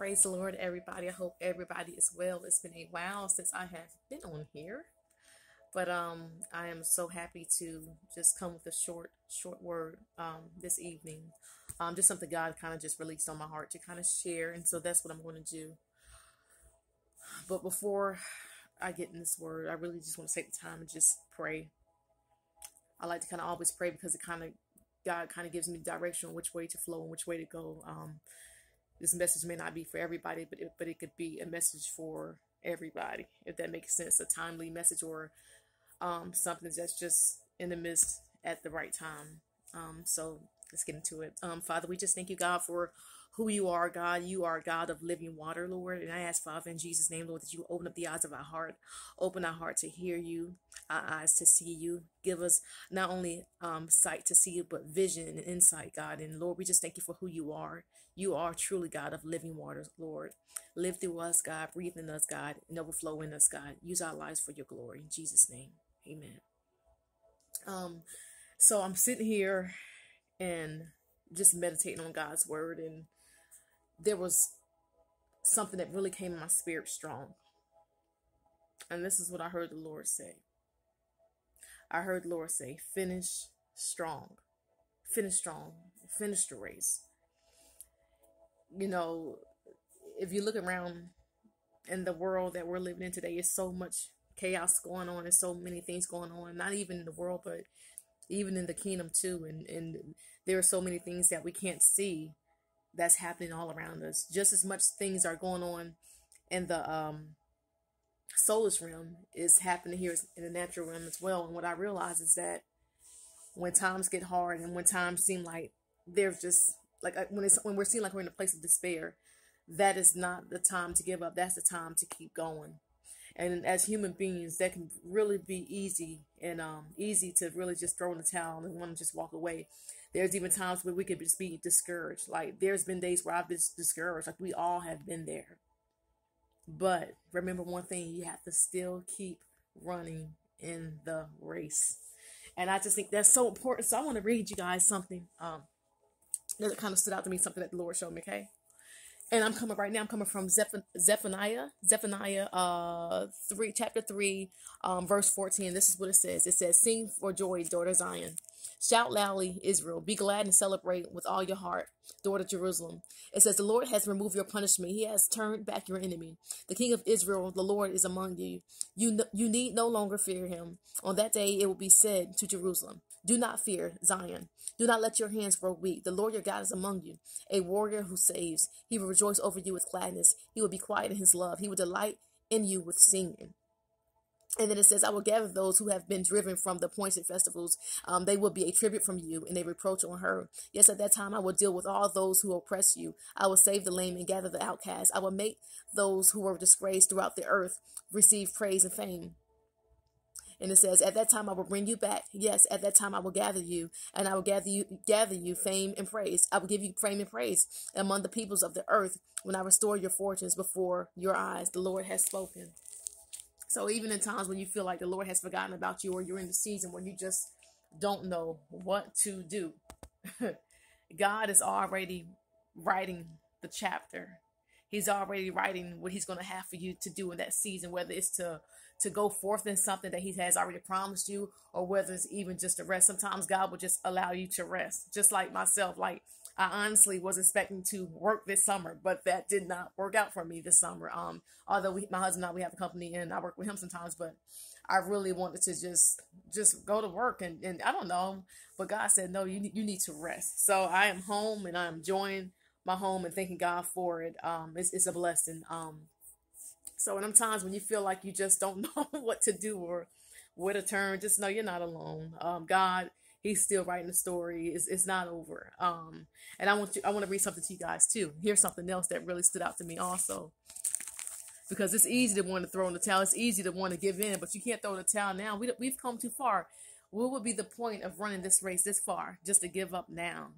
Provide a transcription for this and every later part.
Praise the Lord, everybody. I hope everybody is well. It's been a while since I have been on here, but um, I am so happy to just come with a short, short word um this evening. Um, just something God kind of just released on my heart to kind of share, and so that's what I'm going to do. But before I get in this word, I really just want to take the time and just pray. I like to kind of always pray because it kind of God kind of gives me direction on which way to flow and which way to go. Um, this message may not be for everybody, but it, but it could be a message for everybody, if that makes sense. A timely message or um, something that's just in the midst at the right time. Um, so let's get into it. Um, Father, we just thank you, God, for who you are, God. You are God of living water, Lord. And I ask, Father, in Jesus' name, Lord, that you open up the eyes of our heart, open our heart to hear you, our eyes to see you. Give us not only um, sight to see you, but vision and insight, God. And Lord, we just thank you for who you are. You are truly God of living waters, Lord. Live through us, God. Breathe in us, God. And overflow in us, God. Use our lives for your glory. In Jesus' name, amen. Um, so I'm sitting here and just meditating on God's word and there was something that really came in my spirit strong. And this is what I heard the Lord say. I heard the Lord say, finish strong. Finish strong. Finish the race. You know, if you look around in the world that we're living in today, it's so much chaos going on and so many things going on, not even in the world, but even in the kingdom too. And, and there are so many things that we can't see that's happening all around us. Just as much things are going on in the um soulless realm is happening here in the natural realm as well. And what I realize is that when times get hard and when times seem like they're just like uh, when it's when we're seeing like we're in a place of despair, that is not the time to give up. That's the time to keep going. And as human beings, that can really be easy and um easy to really just throw in the towel and want to just walk away. There's even times where we could just be discouraged. Like there's been days where I've been discouraged. Like we all have been there. But remember one thing, you have to still keep running in the race. And I just think that's so important. So I want to read you guys something um, that kind of stood out to me, something that the Lord showed me, okay? And I'm coming right now. I'm coming from Zephaniah, Zephaniah, uh, three, chapter three, um, verse fourteen. This is what it says. It says, "Sing for joy, daughter Zion. Shout loudly, Israel. Be glad and celebrate with all your heart, daughter Jerusalem." It says, "The Lord has removed your punishment. He has turned back your enemy. The King of Israel, the Lord, is among you. You you need no longer fear him. On that day, it will be said to Jerusalem." Do not fear, Zion. Do not let your hands grow weak. The Lord your God is among you, a warrior who saves. He will rejoice over you with gladness. He will be quiet in his love. He will delight in you with singing. And then it says, I will gather those who have been driven from the points and festivals. Um, they will be a tribute from you and a reproach on her. Yes, at that time I will deal with all those who oppress you. I will save the lame and gather the outcast. I will make those who were disgraced throughout the earth receive praise and fame. And it says, At that time I will bring you back. Yes, at that time I will gather you, and I will gather you gather you fame and praise. I will give you fame and praise among the peoples of the earth when I restore your fortunes before your eyes. The Lord has spoken. So even in times when you feel like the Lord has forgotten about you or you're in the season where you just don't know what to do, God is already writing the chapter. He's already writing what he's going to have for you to do in that season, whether it's to to go forth in something that he has already promised you or whether it's even just to rest. Sometimes god will just allow you to rest just like myself. Like i honestly was expecting to work this summer but that did not work out for me this summer. Um although we, my husband and i we have a company and i work with him sometimes but i really wanted to just just go to work and, and i don't know but god said no you, you need to rest. So i am home and i'm enjoying my home and thanking god for it um it's, it's a blessing um so in times when you feel like you just don't know what to do or where to turn, just know you're not alone. Um, God, He's still writing the story. It's, it's not over. Um, and I want you, I want to read something to you guys too. Here's something else that really stood out to me also. Because it's easy to want to throw in the towel. It's easy to want to give in, but you can't throw the towel now. We, we've come too far. What would be the point of running this race this far just to give up now?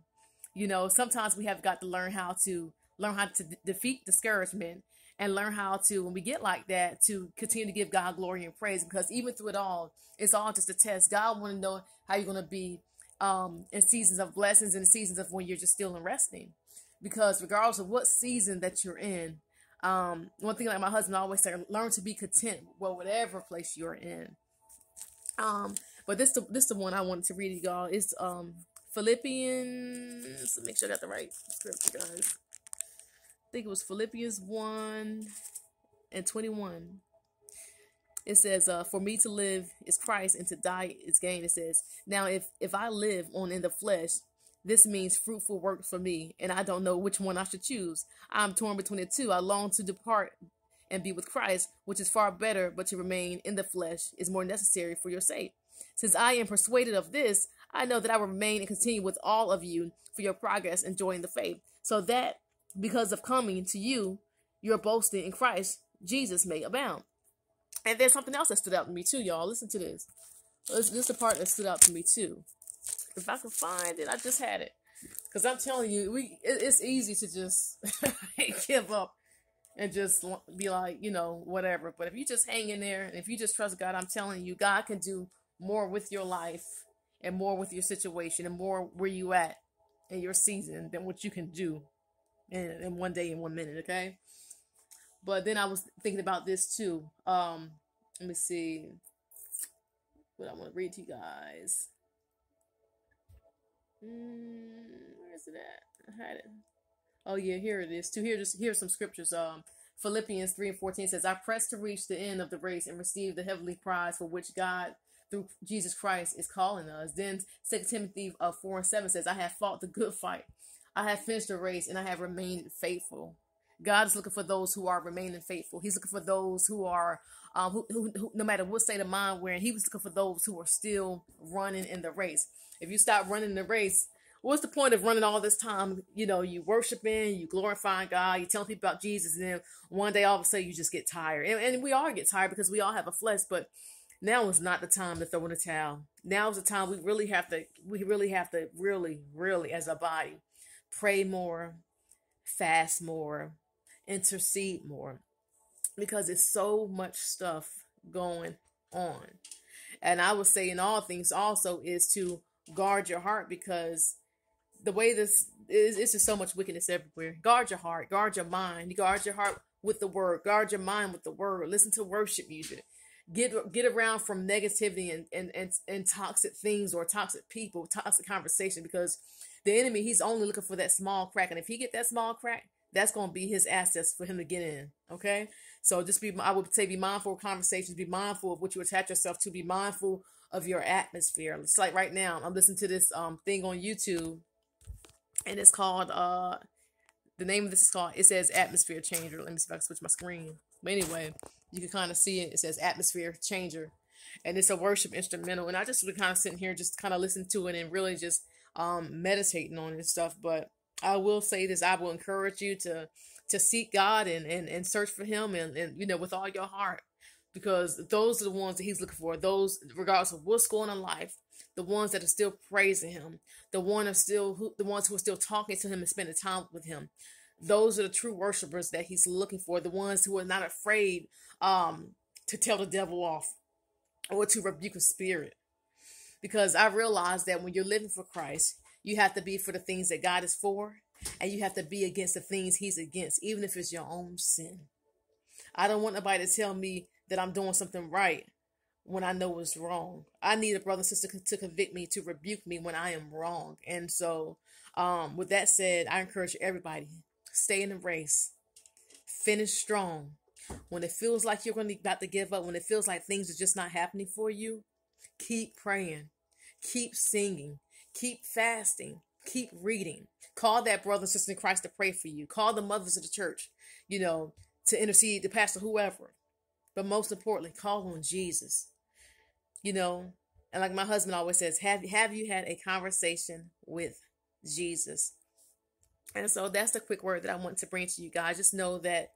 You know, sometimes we have got to learn how to learn how to d- defeat discouragement and learn how to, when we get like that, to continue to give God glory and praise. Because even through it all, it's all just a test. God want to know how you're going to be um, in seasons of blessings and seasons of when you're just still and resting. because regardless of what season that you're in, um, one thing like my husband always said, learn to be content with whatever place you're in. Um, but this the this is the one I wanted to read to y'all. It's um Philippians. Make sure I got the right scripture, guys. I think it was Philippians one and twenty one. It says, uh, "For me to live is Christ, and to die is gain." It says, "Now, if if I live on in the flesh, this means fruitful work for me, and I don't know which one I should choose. I'm torn between the two. I long to depart and be with Christ, which is far better, but to remain in the flesh is more necessary for your sake. Since I am persuaded of this, I know that I will remain and continue with all of you for your progress and joy in the faith, so that because of coming to you, your boasting in Christ Jesus may abound. And there's something else that stood out to me too, y'all. Listen to this. This, this is the part that stood out to me too. If I can find it, I just had it. Cause I'm telling you, we it, it's easy to just give up and just be like, you know, whatever. But if you just hang in there and if you just trust God, I'm telling you, God can do more with your life and more with your situation and more where you at in your season than what you can do in, in one day in one minute. Okay. But then I was thinking about this too. Um, let me see what I want to read to you guys. Mm, where is it at? I had it. Oh yeah, here it is. To here, just here's some scriptures. Um, Philippians three and fourteen says, "I press to reach the end of the race and receive the heavenly prize for which God." Through Jesus Christ is calling us. Then Second Timothy uh, four and seven says, "I have fought the good fight, I have finished the race, and I have remained faithful." God is looking for those who are remaining faithful. He's looking for those who are, um, who, who, who, no matter what state of mind we're in, He was looking for those who are still running in the race. If you stop running the race, what's the point of running all this time? You know, you worshiping, you glorifying God, you telling people about Jesus, and then one day all of a sudden you just get tired. And, and we all get tired because we all have a flesh, but now is not the time to throw in the towel. Now is the time we really have to, we really have to, really, really, as a body, pray more, fast more, intercede more, because it's so much stuff going on. And I would say, in all things, also is to guard your heart because the way this is, it's just so much wickedness everywhere. Guard your heart, guard your mind, guard your heart with the word, guard your mind with the word. Listen to worship music. Get get around from negativity and, and, and, and toxic things or toxic people, toxic conversation because the enemy he's only looking for that small crack, and if he get that small crack, that's gonna be his access for him to get in. Okay, so just be I would say be mindful of conversations, be mindful of what you attach yourself to, be mindful of your atmosphere. It's like right now, I'm listening to this um thing on YouTube, and it's called uh the name of this is called it says atmosphere changer. Let me see if I can switch my screen. But anyway, you can kind of see it. It says atmosphere changer, and it's a worship instrumental. And I just would kind of sit here, just kind of listen to it, and really just um meditating on it and stuff. But I will say this: I will encourage you to to seek God and and, and search for Him, and and you know with all your heart because those are the ones that he's looking for. Those, regardless of what's going on in life, the ones that are still praising him, the one are still who, the ones who are still talking to him and spending time with him. Those are the true worshipers that he's looking for. The ones who are not afraid um, to tell the devil off or to rebuke a spirit. Because I realize that when you're living for Christ, you have to be for the things that God is for, and you have to be against the things He's against, even if it's your own sin. I don't want nobody to tell me that I'm doing something right when I know it's wrong. I need a brother and sister to convict me, to rebuke me when I am wrong. And so, um, with that said, I encourage everybody stay in the race, finish strong. When it feels like you're going to about to give up, when it feels like things are just not happening for you, keep praying, keep singing, keep fasting, keep reading. Call that brother and sister in Christ to pray for you. Call the mothers of the church, you know, to intercede, the pastor, whoever. But most importantly, call on Jesus. You know, and like my husband always says, have have you had a conversation with Jesus? And so that's the quick word that I want to bring to you guys. Just know that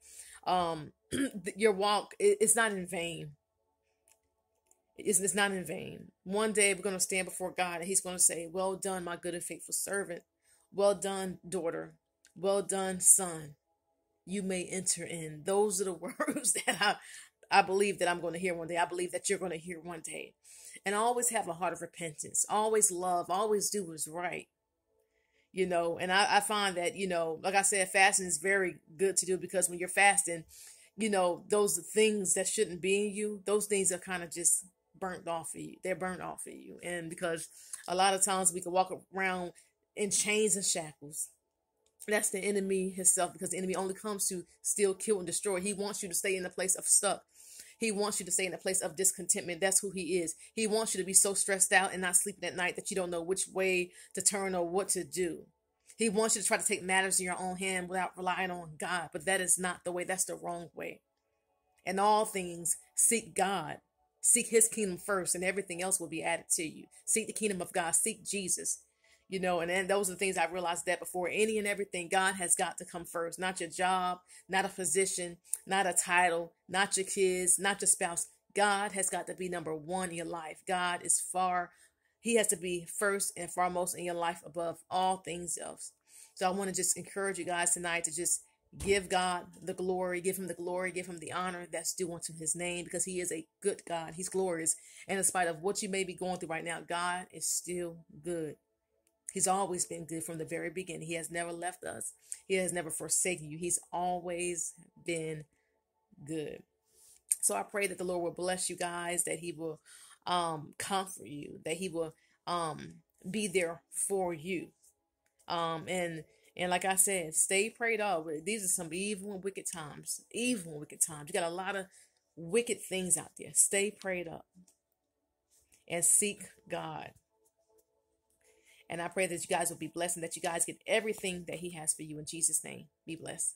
um your walk is not in vain. It's, it's not in vain. One day we're going to stand before God and He's going to say, Well done, my good and faithful servant. Well done, daughter. Well done, son. You may enter in. Those are the words that I, I believe that I'm going to hear one day. I believe that you're going to hear one day. And always have a heart of repentance. Always love. Always do what's right. You know. And I, I find that, you know, like I said, fasting is very good to do because when you're fasting, you know, those things that shouldn't be in you, those things are kind of just burnt off of you. They're burnt off of you. And because a lot of times we can walk around in chains and shackles. That's the enemy himself because the enemy only comes to steal, kill, and destroy. He wants you to stay in a place of stuck. He wants you to stay in a place of discontentment. That's who he is. He wants you to be so stressed out and not sleeping at night that you don't know which way to turn or what to do. He wants you to try to take matters in your own hand without relying on God, but that is not the way. That's the wrong way. In all things, seek God. Seek his kingdom first, and everything else will be added to you. Seek the kingdom of God. Seek Jesus. You know, and then those are the things I realized that before any and everything, God has got to come first. Not your job, not a position, not a title, not your kids, not your spouse. God has got to be number one in your life. God is far he has to be first and foremost in your life above all things else. So I want to just encourage you guys tonight to just give God the glory, give him the glory, give him the honor that's due unto his name because he is a good God. He's glorious. And in spite of what you may be going through right now, God is still good. He's always been good from the very beginning. He has never left us. He has never forsaken you. He's always been good. So I pray that the Lord will bless you guys, that he will um, comfort you, that He will um, be there for you. Um, and and like I said, stay prayed up. These are some evil wicked times. Evil wicked times. You got a lot of wicked things out there. Stay prayed up and seek God. And I pray that you guys will be blessed and that you guys get everything that He has for you in Jesus' name. Be blessed.